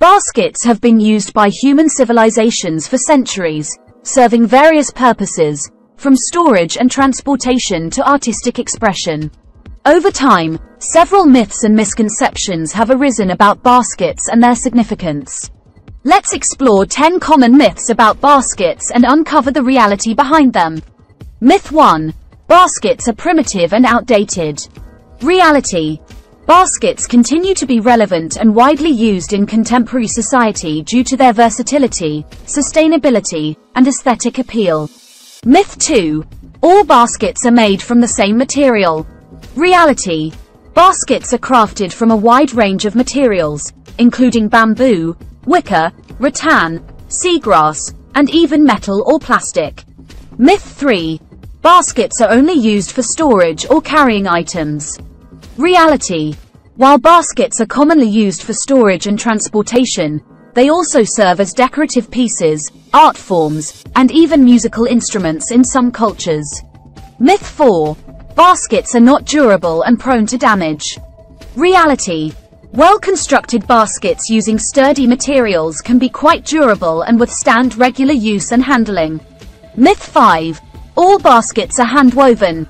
Baskets have been used by human civilizations for centuries, serving various purposes, from storage and transportation to artistic expression. Over time, several myths and misconceptions have arisen about baskets and their significance. Let's explore 10 common myths about baskets and uncover the reality behind them. Myth 1. Baskets are primitive and outdated. Reality. Baskets continue to be relevant and widely used in contemporary society due to their versatility, sustainability, and aesthetic appeal. Myth 2. All baskets are made from the same material. Reality. Baskets are crafted from a wide range of materials, including bamboo, wicker, rattan, seagrass, and even metal or plastic. Myth 3. Baskets are only used for storage or carrying items. Reality. While baskets are commonly used for storage and transportation, they also serve as decorative pieces, art forms, and even musical instruments in some cultures. Myth 4. Baskets are not durable and prone to damage. Reality. Well-constructed baskets using sturdy materials can be quite durable and withstand regular use and handling. Myth 5. All baskets are hand-woven.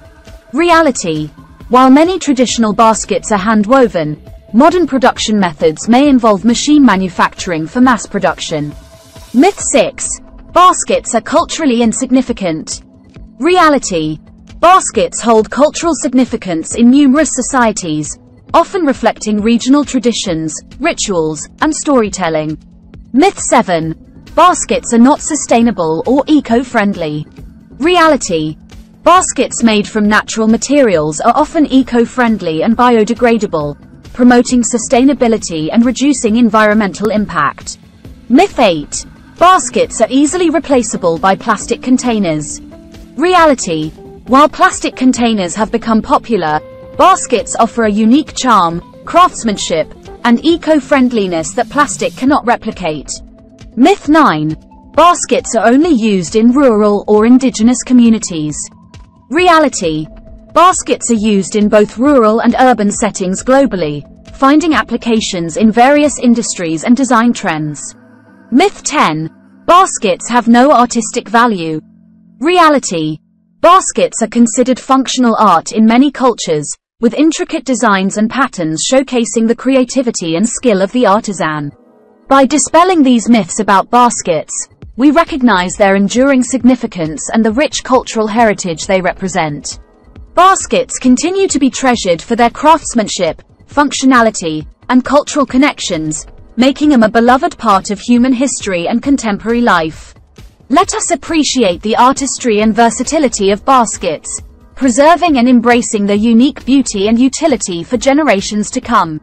Reality. While many traditional baskets are hand-woven, modern production methods may involve machine manufacturing for mass production. Myth 6. Baskets are culturally insignificant. Reality. Baskets hold cultural significance in numerous societies, often reflecting regional traditions, rituals, and storytelling. Myth 7. Baskets are not sustainable or eco-friendly. Reality. Baskets made from natural materials are often eco-friendly and biodegradable, promoting sustainability and reducing environmental impact. Myth 8. Baskets are easily replaceable by plastic containers. Reality. While plastic containers have become popular, baskets offer a unique charm, craftsmanship, and eco-friendliness that plastic cannot replicate. Myth 9. Baskets are only used in rural or indigenous communities. Reality. Baskets are used in both rural and urban settings globally, finding applications in various industries and design trends. Myth 10. Baskets have no artistic value. Reality. Baskets are considered functional art in many cultures, with intricate designs and patterns showcasing the creativity and skill of the artisan. By dispelling these myths about baskets, we recognize their enduring significance and the rich cultural heritage they represent. Baskets continue to be treasured for their craftsmanship, functionality, and cultural connections, making them a beloved part of human history and contemporary life. Let us appreciate the artistry and versatility of baskets, preserving and embracing their unique beauty and utility for generations to come.